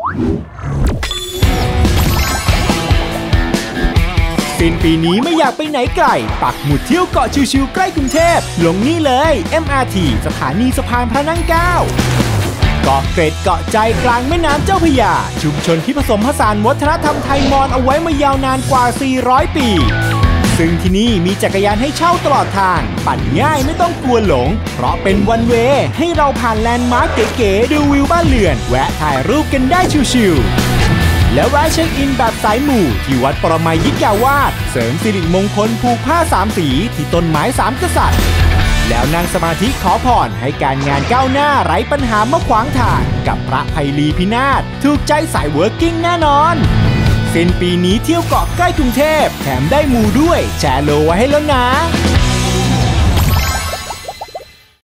สิ้นปีนี้ไม่อยากไปไหนไกล ปักหมุดเที่ยวเกาะชิวๆใกล้กรุงเทพลงนี่เลย MRT สถานีสะพานพระนั่งเกล้าเกาะเกร็ดเกาะใจกลางแม่น้ำเจ้าพระยา ชุมชนที่ผสมผสานวัฒนธรรมไทยมอญเอาไว้มายาวนานกว่า 400 ปี ซึ่งที่นี่มีจักรยานให้เช่าตลอดทาง ปั่นง่ายไม่ต้องกลัวหลง เพราะเป็นวันเวย์ให้เราผ่านแลนด์มาร์คเก๋ๆดูวิวบ้านเรือน แวะถ่ายรูปกันได้ชิวๆแล้วแวะเช็คอินแบบสายหมู่ ที่วัดปรมัยยิกาวาสเสริมสิริมงคลผูกผ้าสามสี ที่ต้นไม้สามกษัตริย์แล้วนั่งสมาธิขอพรให้การงานก้าวหน้าไร้ปัญหามาขวางทาง กับพระไพรีพินาศถูกใจสาย working แน่นอน สิ้นปีนี้เที่ยวเกาะใกล้กรุงเทพแถมได้มูด้วย แชร์โลไว้ให้แล้วนะ